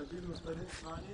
Stabil muss man nicht rein.